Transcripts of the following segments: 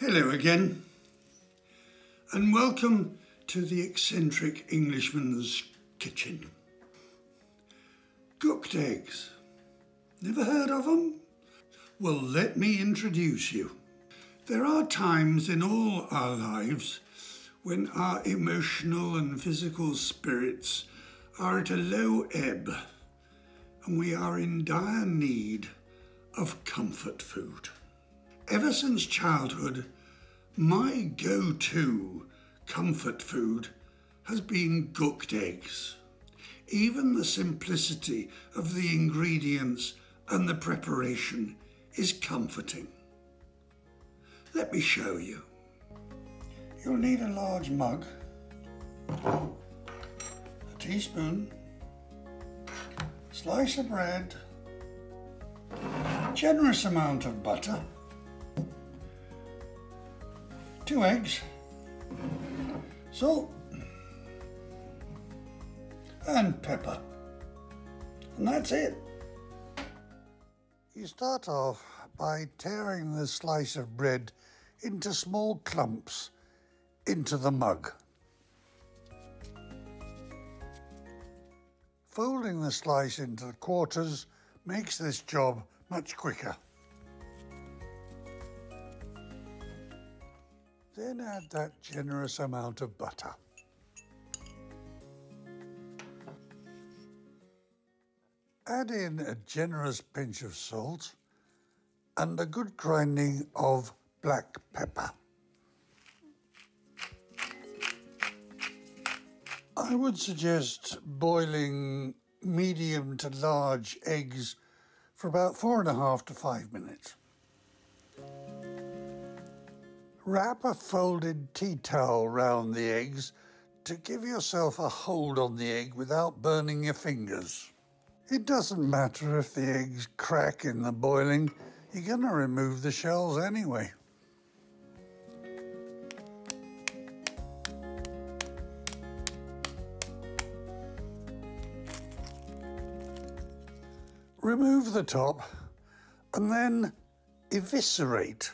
Hello again, and welcome to the eccentric Englishman's kitchen. Gucked eggs. Never heard of them? Well, let me introduce you. There are times in all our lives when our emotional and physical spirits are at a low ebb and we are in dire need of comfort food. Ever since childhood, my go to comfort food has been gucked eggs. Even the simplicity of the ingredients and the preparation is comforting. Let me show you. You'll need a large mug, a teaspoon, slice of bread, generous amount of butter, two eggs, salt, and pepper. And that's it. You start off by tearing the slice of bread into small clumps into the mug. Folding the slice into the quarters makes this job much quicker. Then add that generous amount of butter. Add in a generous pinch of salt and a good grinding of black pepper. I would suggest boiling medium to large eggs for about four and a half to five minutes. Wrap a folded tea towel round the eggs to give yourself a hold on the egg without burning your fingers. It doesn't matter if the eggs crack in the boiling, you're going to remove the shells anyway. Remove the top and then eviscerate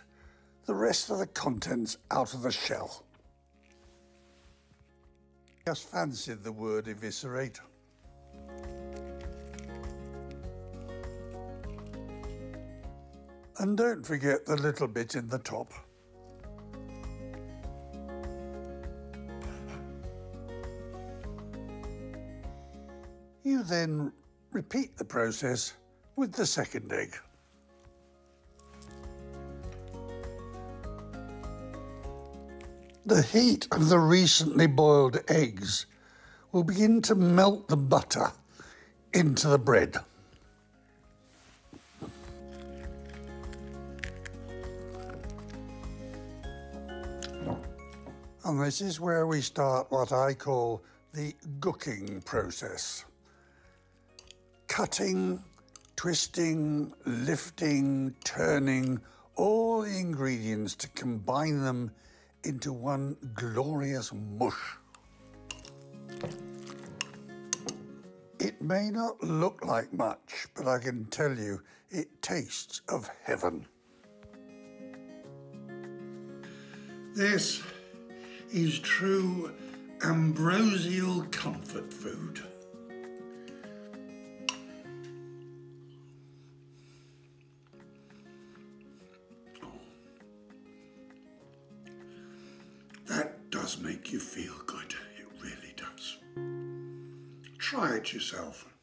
the rest of the contents out of the shell. Just fancied the word eviscerate. And don't forget the little bit in the top. You then repeat the process with the second egg. The heat of the recently boiled eggs will begin to melt the butter into the bread. And this is where we start what I call the gucking process. Cutting, twisting, lifting, turning, all the ingredients to combine them into one glorious mush. It may not look like much, but I can tell you it tastes of heaven. This is true ambrosial comfort food. Does make you feel good. It really does. Try it yourself.